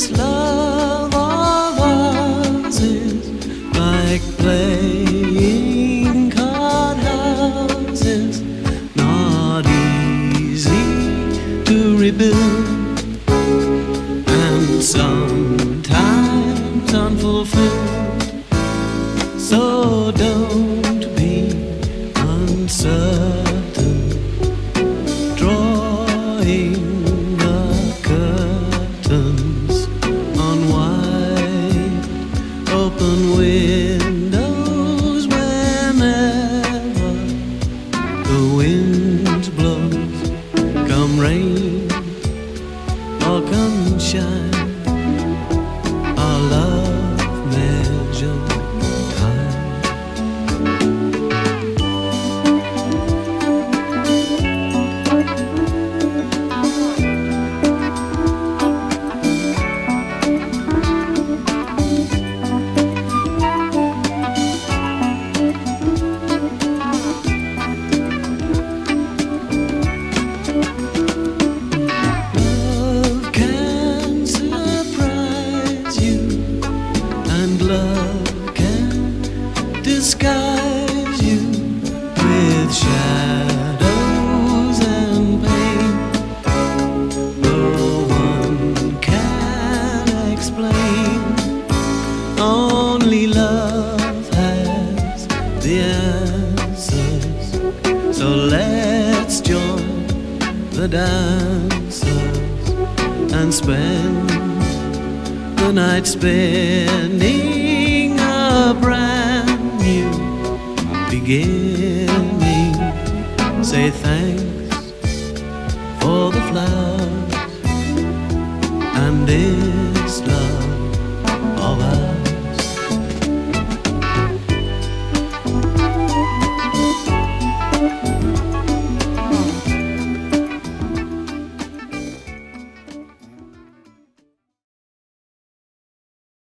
this love of ours is like playing card houses, not easy to rebuild, and sometimes unfulfilled. So don't. Rain or come shine, our love measure love can disguise you with shadows and pain. No one can explain. Only love has the answers. So let's join the dancers and spend the night spinning beginning. Say thanks for the flowers